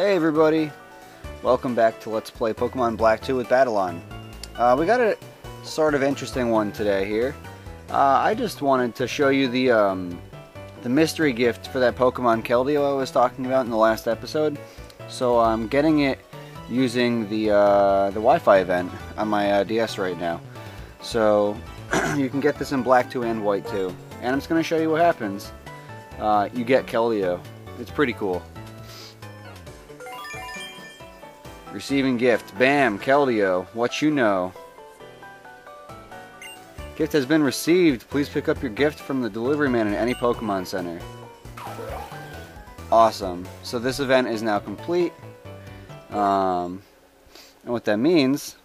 Hey everybody! Welcome back to Let's Play Pokemon Black 2 with Battlon. Uh, we got a sort of interesting one today here. Uh, I just wanted to show you the um, the mystery gift for that Pokemon Keldeo I was talking about in the last episode. So I'm getting it using the uh, the Wi-Fi event on my uh, DS right now. So you can get this in Black 2 and White 2. And I'm just going to show you what happens. Uh, you get Keldeo. It's pretty cool. Receiving gift. Bam, Keldeo. What you know. Gift has been received. Please pick up your gift from the delivery man in any Pokemon Center. Awesome. So this event is now complete. Um, and what that means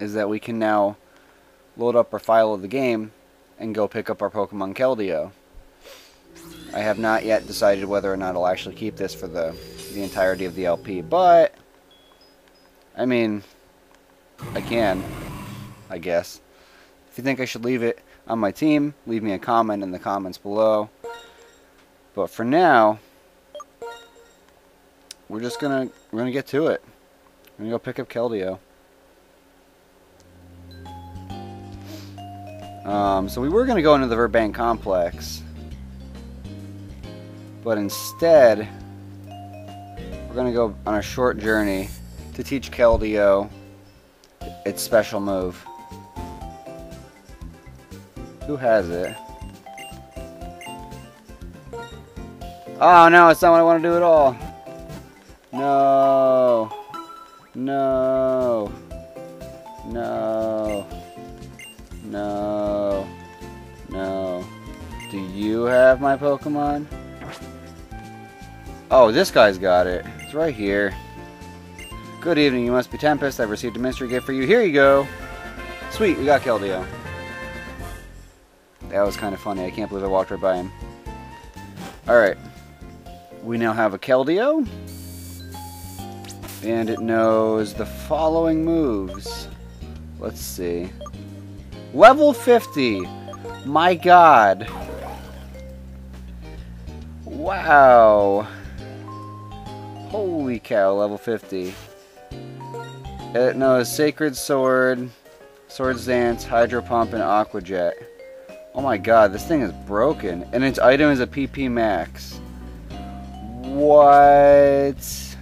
is that we can now load up our file of the game and go pick up our Pokemon Keldeo. I have not yet decided whether or not I'll actually keep this for the, the entirety of the LP, but, I mean, I can, I guess. If you think I should leave it on my team, leave me a comment in the comments below. But for now, we're just gonna, we're gonna get to it. We're gonna go pick up Keldeo. Um, so we were to go into the Virbank complex. But instead, we're going to go on a short journey to teach Keldeo its special move. Who has it? Oh no, it's not what I want to do at all. No. No. No. No. No. Do you have my Pokemon? Oh, this guy's got it. It's right here. Good evening, you must be Tempest. I've received a mystery gift for you. Here you go. Sweet, we got Keldeo. That was kind of funny. I can't believe I walked right by him. Alright. We now have a Keldeo. And it knows the following moves. Let's see. Level 50. My god. Wow. Holy cow, level 50. It knows Sacred Sword, Swords Dance, Hydro Pump, and Aqua Jet. Oh my god, this thing is broken. And its item is a PP Max. What?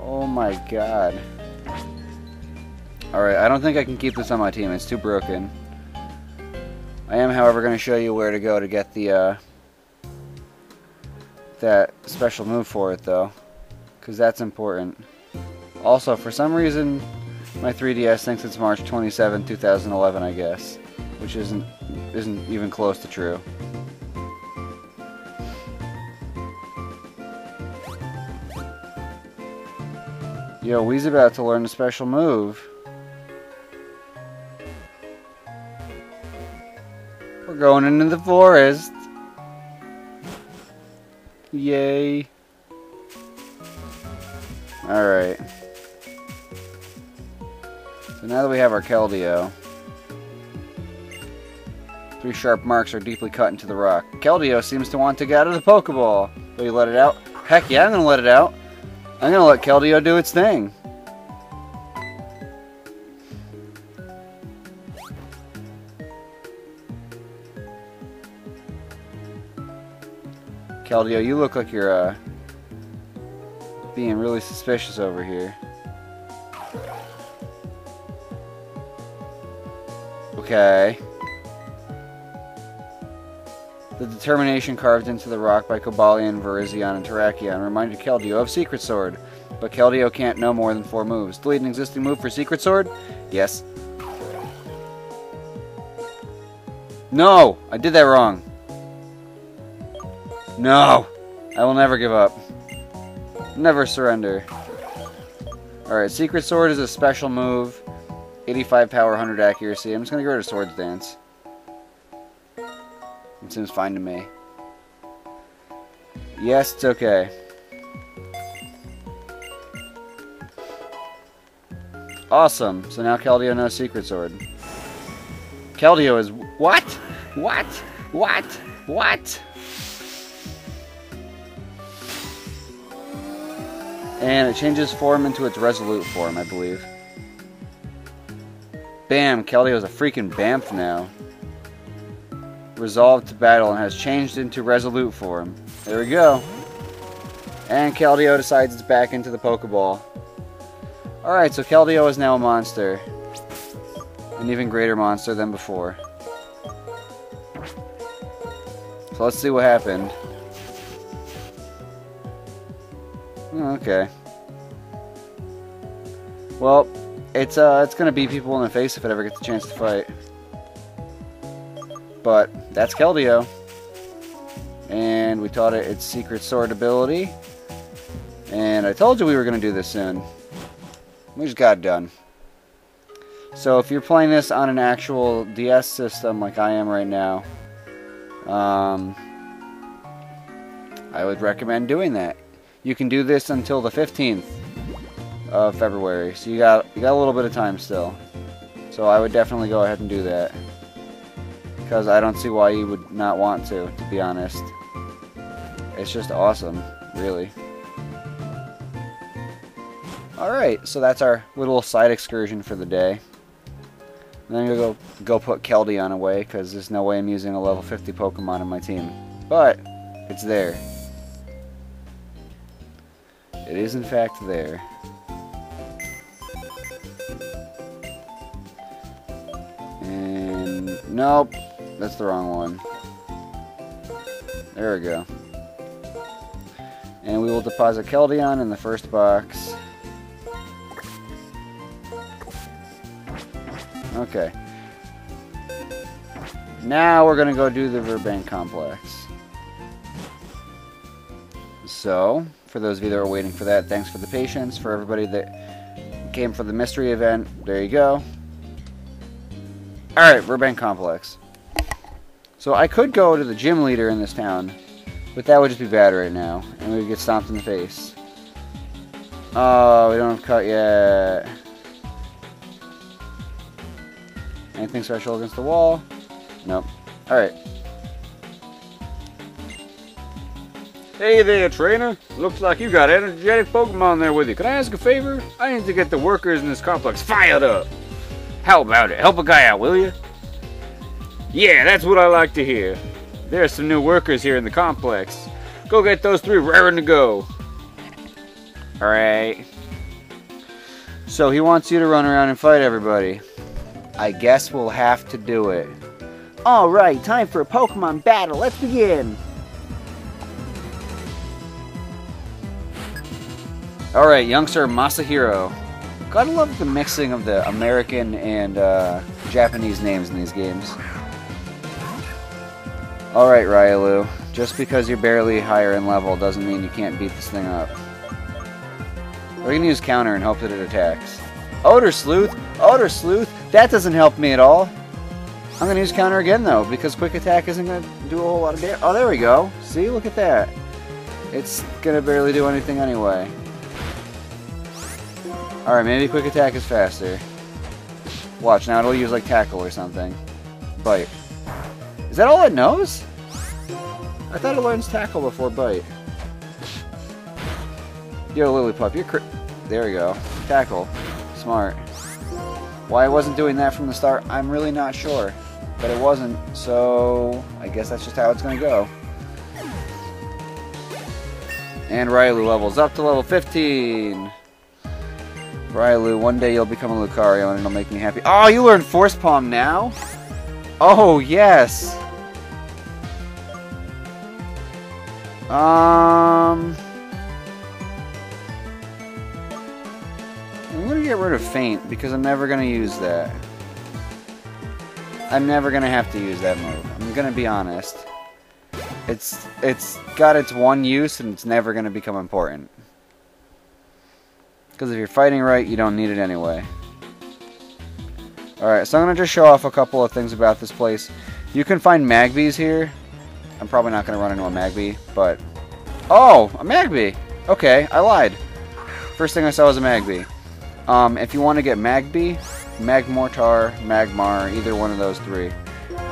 Oh my god. Alright, I don't think I can keep this on my team. It's too broken. I am, however, going to show you where to go to get the, uh, that special move for it, though. Because that's important. Also, for some reason, my 3DS thinks it's March 27, 2011, I guess. Which isn't, isn't even close to true. Yo, Wee's about to learn a special move. We're going into the forest. Yay. Alright. So now that we have our Keldeo, three sharp marks are deeply cut into the rock. Keldeo seems to want to get out of the Pokeball. Will you let it out? Heck yeah, I'm going to let it out. I'm going to let Keldeo do its thing. Keldeo, you look like you're uh, being really suspicious over here. Okay. The determination carved into the rock by Cobalion, Virizion, and Terrakion reminded Keldeo of Secret Sword, but Keldeo can't know more than four moves. Delete an existing move for Secret Sword? Yes. No! I did that wrong. No! I will never give up. Never surrender. Alright, Secret Sword is a special move. 85 power, 100 accuracy. I'm just going to get rid of Swords Dance. It seems fine to me. Yes, it's okay. Awesome. So now Keldeo knows Secret Sword. Keldeo is... What? What? What? What? And it changes form into its resolute form, I believe. Bam, Keldeo is a freaking Bamf now. Resolved to battle and has changed into resolute form. There we go. And Keldeo decides it's back into the Pokeball. Alright, so Keldeo is now a monster. An even greater monster than before. So let's see what happened. Okay. Well, it's uh, it's gonna beat people in the face if it ever gets a chance to fight. But that's Keldeo. And we taught it its secret sword ability. And I told you we were gonna do this soon. We just got done. So if you're playing this on an actual DS system like I am right now, um, I would recommend doing that. You can do this until the 15th of February, so you got you got a little bit of time still. So I would definitely go ahead and do that because I don't see why you would not want to. To be honest, it's just awesome, really. Alright, so that's our little side excursion for the day. And then we'll go, go put Keldeo on away, because there's no way I'm using a level 50 Pokemon in my team. But, it's there. It is in fact there. And, nope, that's the wrong one. There we go. And we will deposit Keldeo in the first box. Okay. Now we're going to go do the Virbank Complex. So, for those of you that are waiting for that, thanks for the patience. For everybody that came for the mystery event, there you go. Alright, Virbank Complex. So I could go to the gym leader in this town, but that would just be bad right now, and we would get stomped in the face. Oh, we don't have cut yet. Anything special against the wall? Nope. Alright. Hey there, trainer. Looks like you got energetic Pokemon there with you. Can I ask a favor? I need to get the workers in this complex fired up. How about it? Help a guy out, will you? Yeah, that's what I like to hear. There's some new workers here in the complex. Go get those three raring to go. Alright. So he wants you to run around and fight everybody. I guess we'll have to do it. Alright, time for a Pokemon battle. Let's begin. Alright, youngster Masahiro. Gotta love the mixing of the American and uh, Japanese names in these games. Alright, Riolu. Just because you're barely higher in level doesn't mean you can't beat this thing up. We're gonna use counter and hope that it attacks. Odor Sleuth! Odor Sleuth! That doesn't help me at all. I'm to use counter again, though, because quick attack isn't to do a whole lot of damage. Oh, there we go. See? Look at that. It's to barely do anything anyway. Alright, maybe quick attack is faster. Watch, now it'll use, like, tackle or something. Bite. Is that all it knows? I thought it learns tackle before bite. Yo, Lillipup, you're There we go. Tackle. Smart. Why it wasn't doing that from the start, I'm really not sure. But it wasn't, so I guess that's just how it's to go. And Riley levels up to level 15. Riolu, one day you'll become a Lucario and it'll make me happy. Oh, you learned Force Palm now? Oh, yes. Um... I'm to get rid of Feint because I'm never to use that. I'm never to have to use that move. I'm to be honest. It's It's got its one use and it's never to become important. Because if you're fighting right, you don't need it anyway. Alright, so I'm going to just show off a couple of things about this place. You can find Magbies here. I'm probably not going to run into a Magby, but... Oh, a Magby! Okay, I lied. First thing I saw was a Magby. Um, if you want to get Magby, Magmortar, Magmar, either one of those three,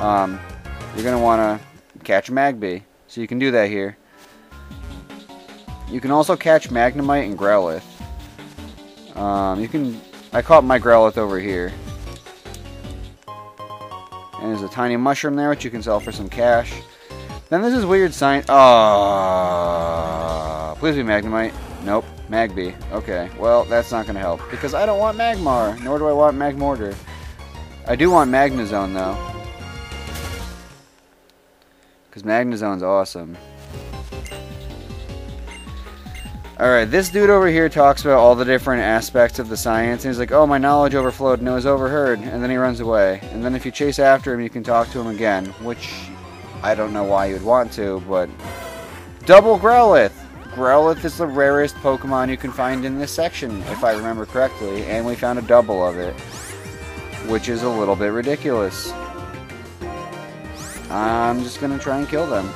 um, you're going to want to catch Magby. So you can do that here. You can also catch Magnemite and Growlithe. Um, you can... I caught my Growlithe over here. And there's a tiny mushroom there, which you can sell for some cash. Then this weird sign. Oh, please be Magnemite. Nope, Magby. Okay, well, that's not going to help. Because I don't want Magmar, nor do I want Magmortar. I do want Magnezone, though. Because Magnezone's awesome. Alright, this dude over here talks about all the different aspects of the science, and he's like, oh, my knowledge overflowed and it was overheard, and then he runs away. And then if you chase after him, you can talk to him again, which I don't know why you'd want to, but... Double Growlithe! Growlithe is the rarest Pokemon you can find in this section, if I remember correctly, and we found a double of it, which is a little bit ridiculous. I'm just gonna try and kill them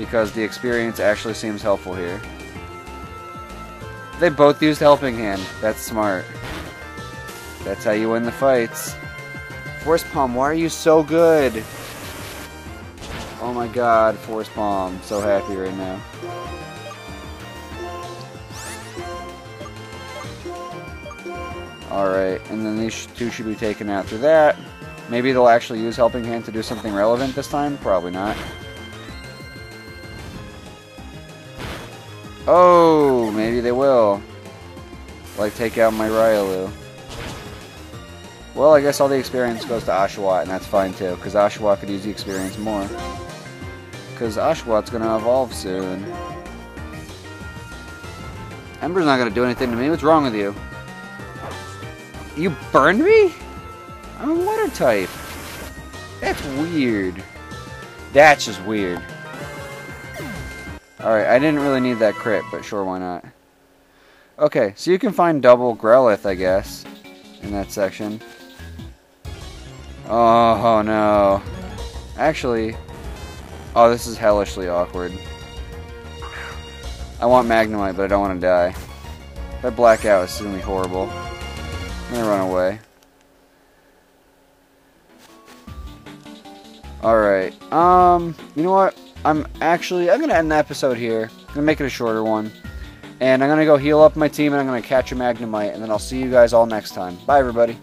because the experience actually seems helpful here. They both used Helping Hand. That's smart. That's how you win the fights. Force Palm, why are you so good? Oh my god, Force Palm. So happy right now. Alright, and then these two should be taken out through that. Maybe they'll actually use Helping Hand to do something relevant this time? Probably not. Oh, maybe they will. Like, take out my Riolu. Well, I guess all the experience goes to Oshawott, and that's fine too, because Oshawott could use the experience more. Because Oshawott's going to evolve soon. Ember's not going to do anything to me. What's wrong with you? You burned me? I'm a water type. That's weird. That's just weird. Alright, I didn't really need that crit, but sure, why not. Okay, so you can find double Growlithe, I guess, in that section. Oh, oh no. Actually, oh, this is hellishly awkward. I want Magnemite, but I don't want to die. If I black out, it's going to be horrible. I'm going to run away. Alright, um, you know what? I'm actually, I'm going to end the episode here. I'm going to make it a shorter one. And I'm going to go heal up my team and I'm going to catch a Magnemite. And then I'll see you guys all next time. Bye, everybody.